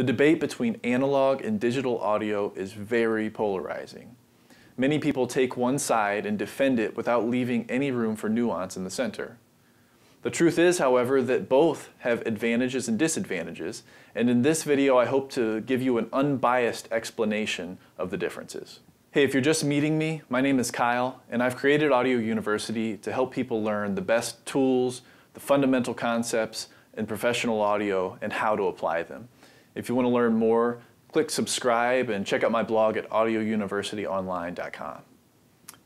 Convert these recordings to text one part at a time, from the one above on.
The debate between analog and digital audio is very polarizing. Many people take one side and defend it without leaving any room for nuance in the center. The truth is, however, that both have advantages and disadvantages, and in this video I hope to give you an unbiased explanation of the differences. Hey, if you're just meeting me, my name is Kyle, and I've created Audio University to help people learn the best tools, the fundamental concepts in professional audio, and how to apply them. If you want to learn more, click subscribe and check out my blog at audiouniversityonline.com.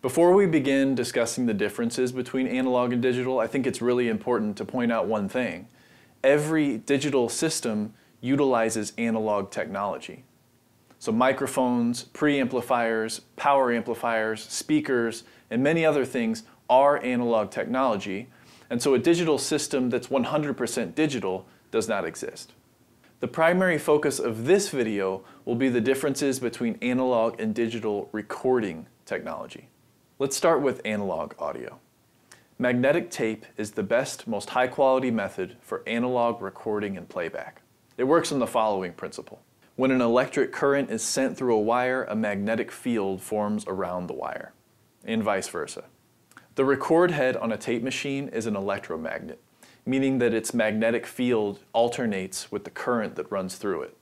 Before we begin discussing the differences between analog and digital, I think it's really important to point out one thing. Every digital system utilizes analog technology. So microphones, preamplifiers, power amplifiers, speakers, and many other things are analog technology. And so a digital system that's 100% digital does not exist. The primary focus of this video will be the differences between analog and digital recording technology. Let's start with analog audio. Magnetic tape is the best, most high quality method for analog recording and playback. It works on the following principle. When an electric current is sent through a wire, a magnetic field forms around the wire, and vice versa. The record head on a tape machine is an electromagnet meaning that its magnetic field alternates with the current that runs through it.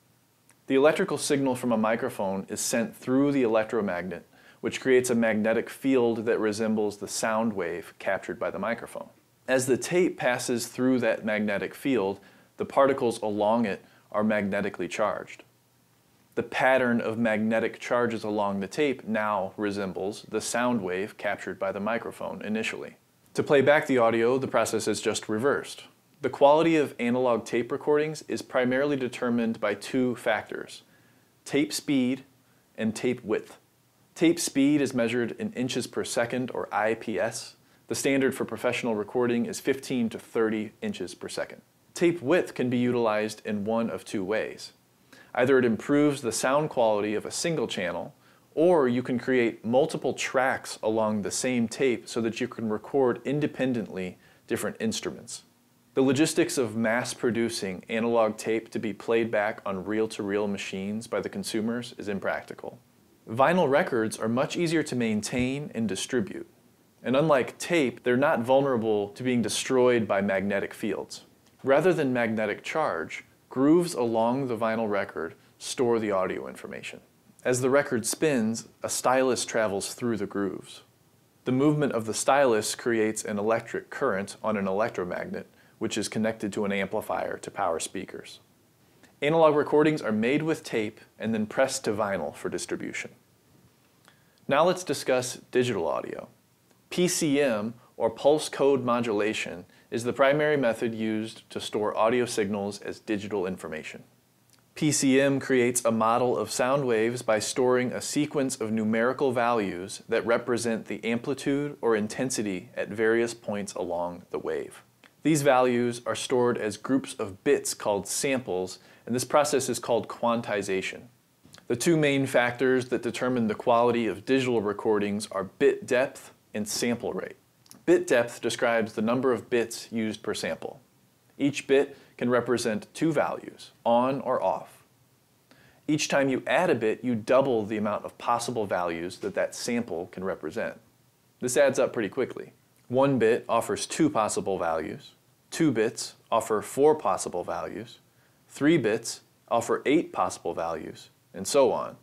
The electrical signal from a microphone is sent through the electromagnet, which creates a magnetic field that resembles the sound wave captured by the microphone. As the tape passes through that magnetic field, the particles along it are magnetically charged. The pattern of magnetic charges along the tape now resembles the sound wave captured by the microphone initially. To play back the audio, the process is just reversed. The quality of analog tape recordings is primarily determined by two factors, tape speed and tape width. Tape speed is measured in inches per second or IPS. The standard for professional recording is 15 to 30 inches per second. Tape width can be utilized in one of two ways. Either it improves the sound quality of a single channel or you can create multiple tracks along the same tape so that you can record independently different instruments. The logistics of mass producing analog tape to be played back on reel-to-reel -reel machines by the consumers is impractical. Vinyl records are much easier to maintain and distribute. And unlike tape, they're not vulnerable to being destroyed by magnetic fields. Rather than magnetic charge, grooves along the vinyl record store the audio information. As the record spins, a stylus travels through the grooves. The movement of the stylus creates an electric current on an electromagnet, which is connected to an amplifier to power speakers. Analog recordings are made with tape and then pressed to vinyl for distribution. Now let's discuss digital audio. PCM, or pulse code modulation, is the primary method used to store audio signals as digital information. PCM creates a model of sound waves by storing a sequence of numerical values that represent the amplitude or intensity at various points along the wave. These values are stored as groups of bits called samples, and this process is called quantization. The two main factors that determine the quality of digital recordings are bit depth and sample rate. Bit depth describes the number of bits used per sample. Each bit can represent two values, on or off. Each time you add a bit, you double the amount of possible values that that sample can represent. This adds up pretty quickly. One bit offers two possible values, two bits offer four possible values, three bits offer eight possible values, and so on.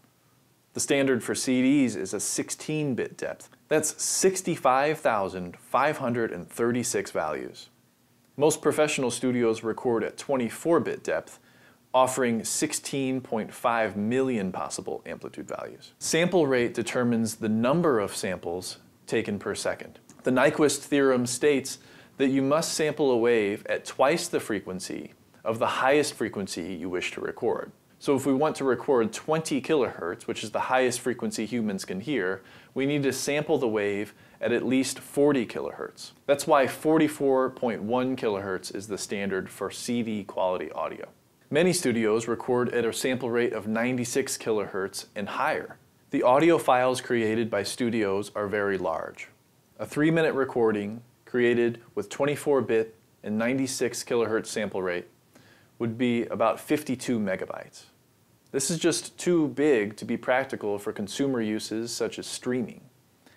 The standard for CDs is a 16-bit depth. That's 65,536 values. Most professional studios record at 24-bit depth, offering 16.5 million possible amplitude values. Sample rate determines the number of samples taken per second. The Nyquist theorem states that you must sample a wave at twice the frequency of the highest frequency you wish to record. So if we want to record 20 kilohertz, which is the highest frequency humans can hear, we need to sample the wave at at least 40 kilohertz. That's why 44.1 kilohertz is the standard for CD quality audio. Many studios record at a sample rate of 96 kilohertz and higher. The audio files created by studios are very large. A three minute recording created with 24 bit and 96 kilohertz sample rate would be about 52 megabytes. This is just too big to be practical for consumer uses such as streaming.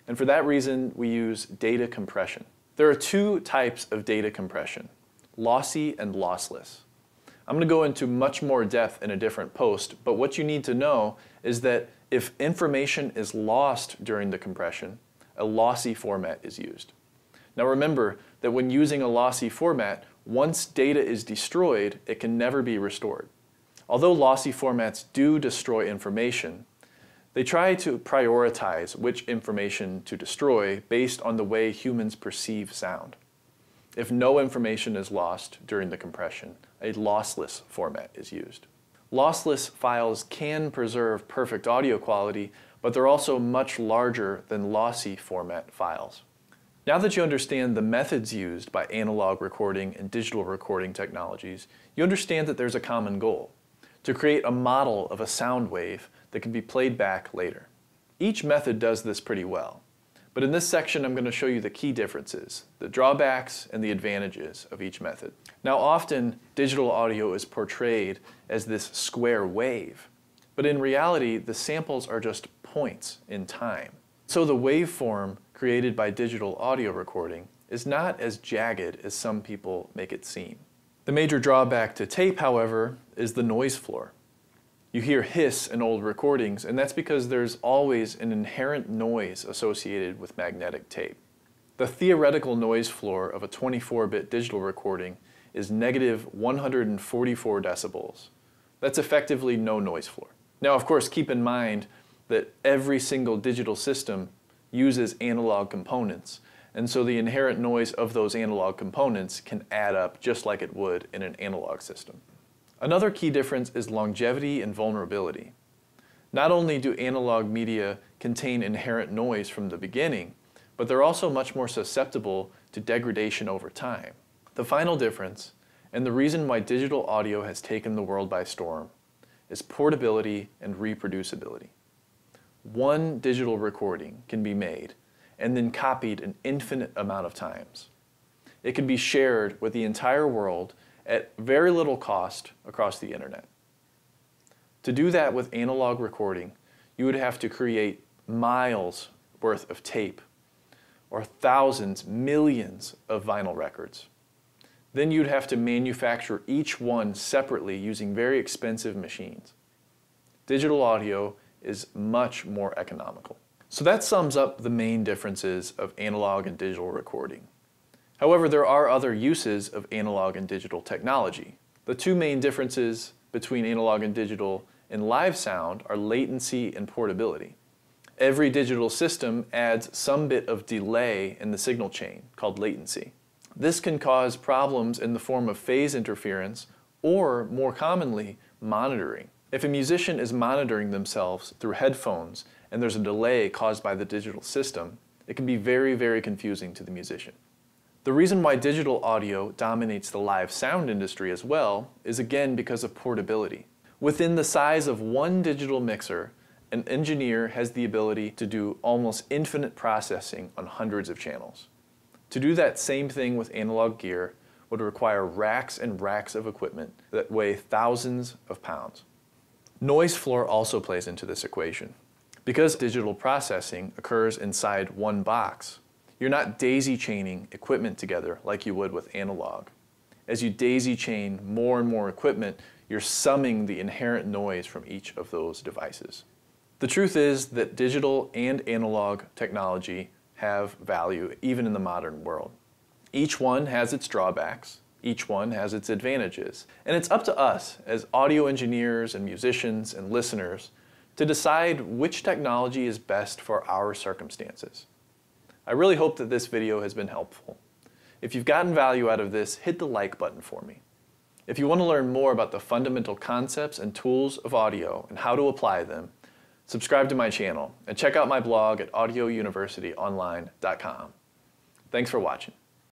And for that reason, we use data compression. There are two types of data compression, lossy and lossless. I'm going to go into much more depth in a different post, but what you need to know is that if information is lost during the compression, a lossy format is used. Now remember that when using a lossy format, once data is destroyed, it can never be restored. Although lossy formats do destroy information, they try to prioritize which information to destroy based on the way humans perceive sound. If no information is lost during the compression, a lossless format is used. Lossless files can preserve perfect audio quality, but they're also much larger than lossy format files. Now that you understand the methods used by analog recording and digital recording technologies, you understand that there's a common goal, to create a model of a sound wave that can be played back later. Each method does this pretty well. But in this section, I'm going to show you the key differences, the drawbacks and the advantages of each method. Now, often digital audio is portrayed as this square wave, but in reality, the samples are just points in time. So the waveform created by digital audio recording is not as jagged as some people make it seem. The major drawback to tape, however, is the noise floor. You hear hiss in old recordings, and that's because there's always an inherent noise associated with magnetic tape. The theoretical noise floor of a 24-bit digital recording is negative 144 decibels. That's effectively no noise floor. Now, of course, keep in mind that every single digital system uses analog components, and so the inherent noise of those analog components can add up just like it would in an analog system. Another key difference is longevity and vulnerability. Not only do analog media contain inherent noise from the beginning, but they're also much more susceptible to degradation over time. The final difference, and the reason why digital audio has taken the world by storm, is portability and reproducibility. One digital recording can be made and then copied an infinite amount of times. It can be shared with the entire world at very little cost across the internet. To do that with analog recording, you would have to create miles worth of tape or thousands, millions of vinyl records. Then you'd have to manufacture each one separately using very expensive machines. Digital audio is much more economical. So that sums up the main differences of analog and digital recording. However, there are other uses of analog and digital technology. The two main differences between analog and digital in live sound are latency and portability. Every digital system adds some bit of delay in the signal chain, called latency. This can cause problems in the form of phase interference or, more commonly, monitoring. If a musician is monitoring themselves through headphones and there's a delay caused by the digital system, it can be very, very confusing to the musician. The reason why digital audio dominates the live sound industry as well is again because of portability. Within the size of one digital mixer, an engineer has the ability to do almost infinite processing on hundreds of channels. To do that same thing with analog gear would require racks and racks of equipment that weigh thousands of pounds. Noise floor also plays into this equation. Because digital processing occurs inside one box, you're not daisy chaining equipment together like you would with analog. As you daisy chain more and more equipment, you're summing the inherent noise from each of those devices. The truth is that digital and analog technology have value even in the modern world. Each one has its drawbacks, each one has its advantages, and it's up to us as audio engineers and musicians and listeners to decide which technology is best for our circumstances. I really hope that this video has been helpful. If you've gotten value out of this, hit the like button for me. If you want to learn more about the fundamental concepts and tools of audio and how to apply them, subscribe to my channel and check out my blog at audiouniversityonline.com. Thanks for watching.